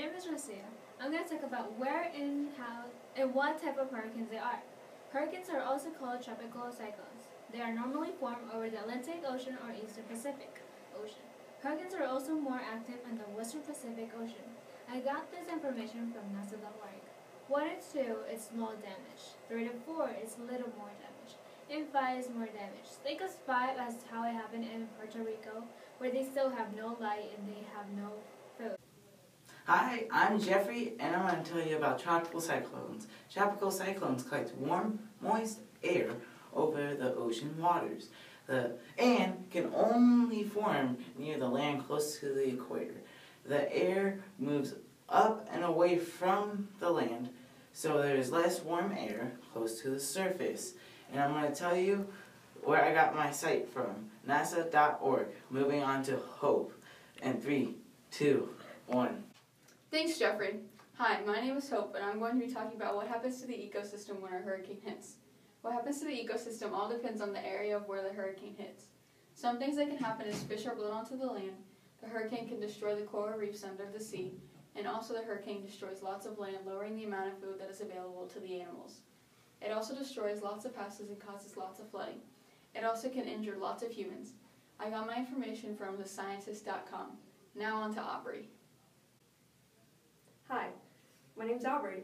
name is Rocio. I'm going to talk about where and how and what type of hurricanes they are. Hurricanes are also called tropical cyclones. They are normally formed over the Atlantic Ocean or Eastern Pacific Ocean. Hurricanes are also more active in the Western Pacific Ocean. I got this information from NASA.org. 1 and 2 is small damage. 3 to 4 is little more damage. And 5 is more damage. Think of 5 as how it happened in Puerto Rico, where they still have no light and they have no. Hi, I'm Jeffery, and I'm going to tell you about tropical cyclones. Tropical cyclones collect warm, moist air over the ocean waters the, and can only form near the land close to the equator. The air moves up and away from the land, so there's less warm air close to the surface. And I'm going to tell you where I got my site from, nasa.org. Moving on to HOPE. And three, two, one. Thanks, Jeffery. Hi, my name is Hope, and I'm going to be talking about what happens to the ecosystem when a hurricane hits. What happens to the ecosystem all depends on the area of where the hurricane hits. Some things that can happen is fish are blown onto the land, the hurricane can destroy the coral reefs under the sea, and also the hurricane destroys lots of land, lowering the amount of food that is available to the animals. It also destroys lots of houses and causes lots of flooding. It also can injure lots of humans. I got my information from thescientist.com. Now on to Aubree. My name's Aubree.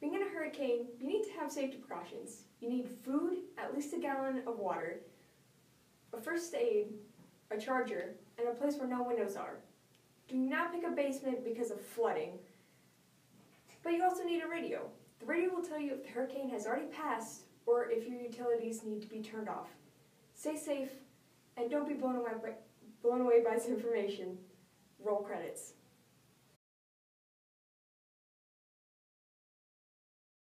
Being in a hurricane, you need to have safety precautions. You need food, at least a gallon of water, a first aid, a charger, and a place where no windows are. Do not pick a basement because of flooding. But you also need a radio. The radio will tell you if the hurricane has already passed or if your utilities need to be turned off. Stay safe and don't be blown away by, blown away by this information. Roll credits.